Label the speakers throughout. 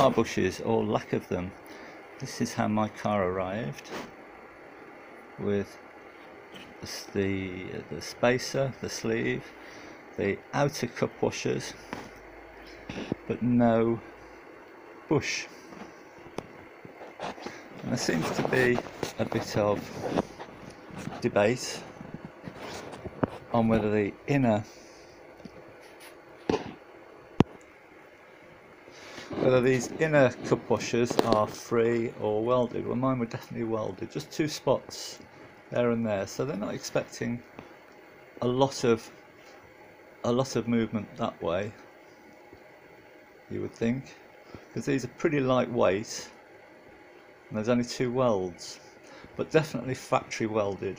Speaker 1: bar bushes or lack of them. This is how my car arrived with the, the spacer, the sleeve, the outer cup washers, but no bush. And there seems to be a bit of debate on whether the inner whether these inner cup washers are free or welded. Well mine were definitely welded, just two spots there and there, so they're not expecting a lot of a lot of movement that way you would think because these are pretty lightweight and there's only two welds but definitely factory welded.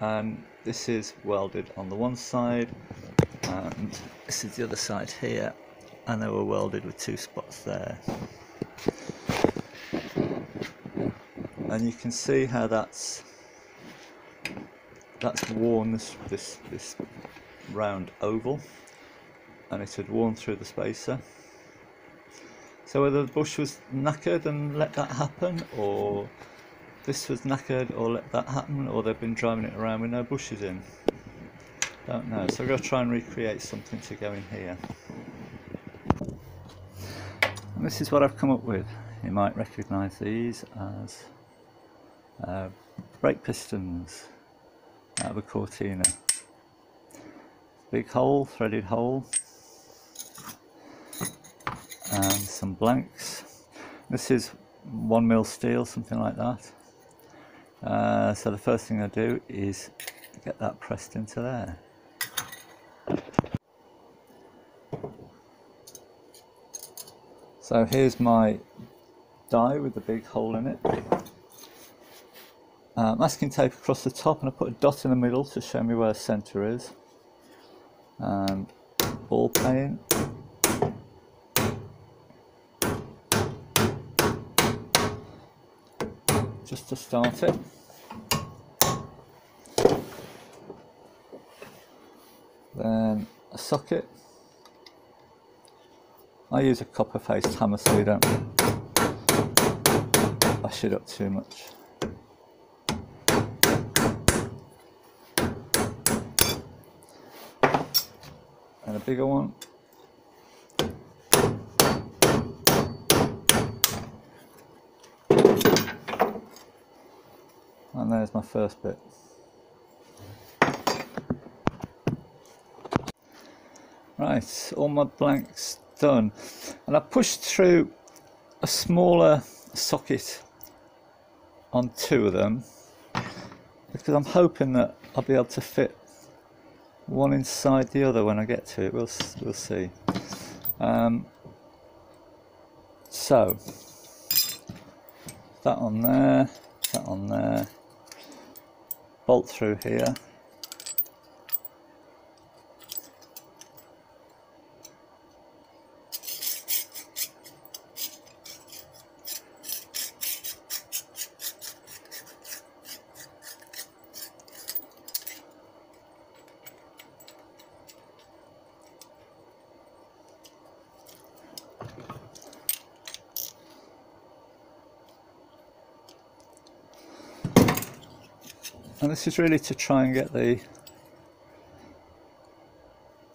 Speaker 1: And this is welded on the one side and this is the other side here and they were welded with two spots there. And you can see how that's that's worn this this this round oval. And it had worn through the spacer. So whether the bush was knackered and let that happen or this was knackered or let that happen or they've been driving it around with no bushes in. Don't know. So I'm going to try and recreate something to go in here and this is what I've come up with. You might recognize these as uh, brake pistons out of a Cortina. Big hole, threaded hole and some blanks. This is one mil steel something like that. Uh, so the first thing I do is get that pressed into there so here's my die with the big hole in it. Uh, masking tape across the top and I put a dot in the middle to show me where the centre is. And ball peen just to start it. Then a socket I use a copper faced hammer so you don't bash it up too much and a bigger one. And there's my first bit. Right, all my blanks done. And I pushed through a smaller socket on two of them because I'm hoping that I'll be able to fit one inside the other when I get to it. We'll we'll see. Um, so that on there, that on there, bolt through here. And this is really to try and get the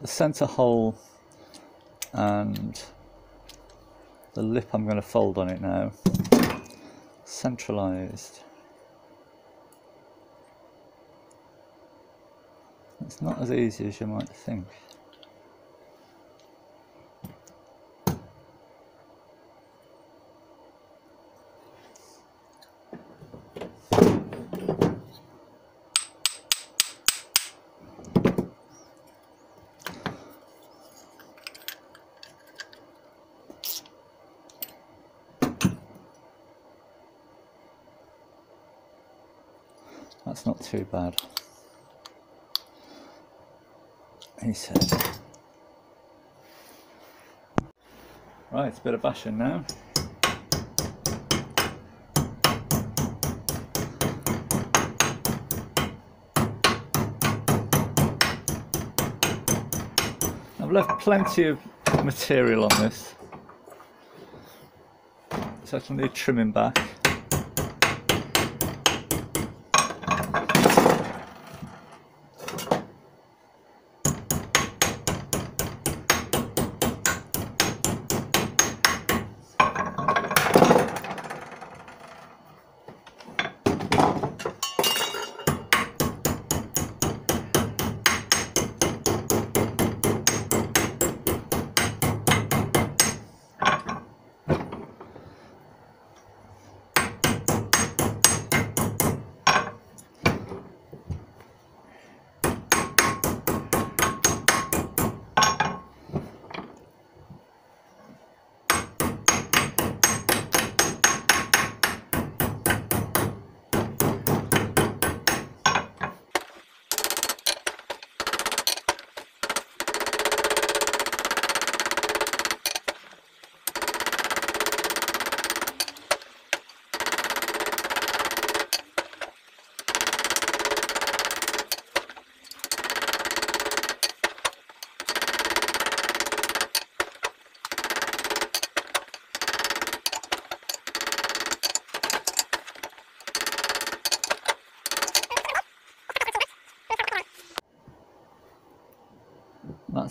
Speaker 1: the center hole and the lip I'm going to fold on it now centralized. It's not as easy as you might think That's not too bad. He said. Right, it's a bit of bashing now. I've left plenty of material on this so it'll need trimming back.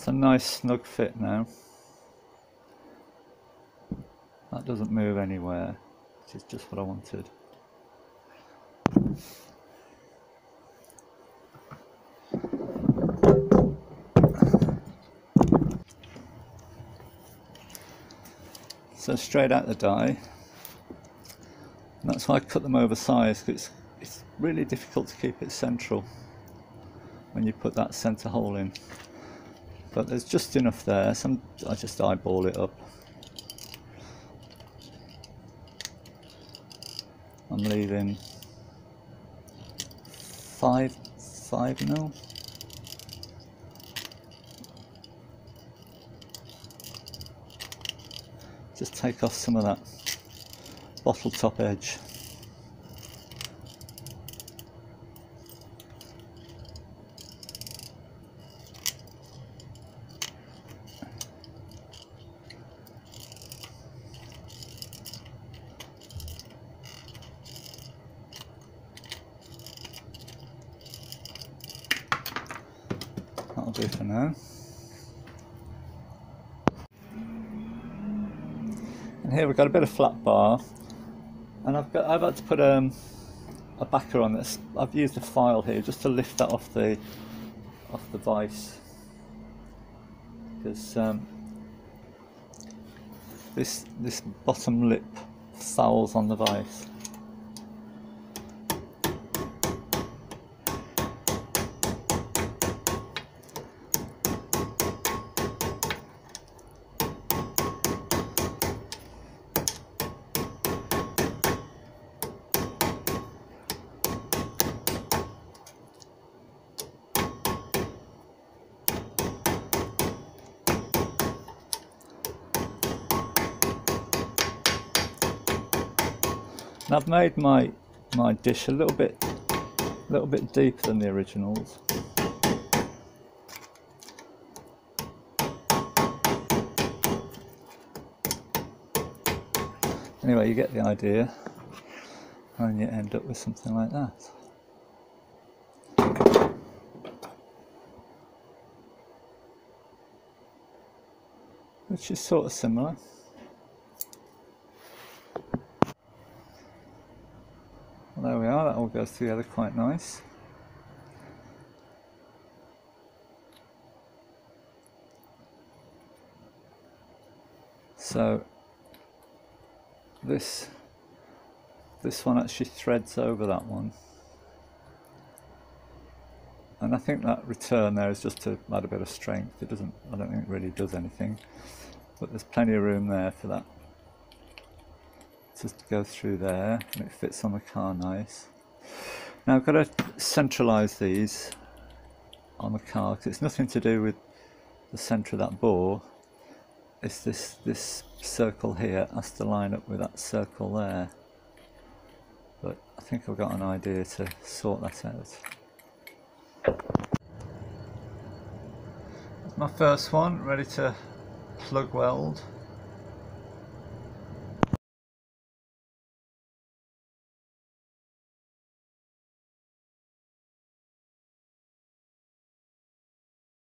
Speaker 1: That's a nice snug fit now. That doesn't move anywhere, which is just what I wanted. So straight out the die. And that's why I cut them oversized, because it's, it's really difficult to keep it central when you put that centre hole in but there's just enough there. Some I just eyeball it up. I'm leaving five five mil. Just take off some of that bottle top edge do for now. And here we've got a bit of flat bar, and I've got I've had to put um, a backer on this. I've used a file here just to lift that off the off the vise because um, this this bottom lip fouls on the vise. And I've made my my dish a little bit a little bit deeper than the originals. Anyway, you get the idea, and you end up with something like that. Which is sort of similar. there goes together quite nice. So this this one actually threads over that one. And I think that return there is just to add a bit of strength. It doesn't, I don't think it really does anything. But there's plenty of room there for that just to go through there and it fits on the car nice. Now I've got to centralise these on the car because it's nothing to do with the centre of that bore. It's this, this circle here has to line up with that circle there. But I think I've got an idea to sort that out. my first one, ready to plug weld.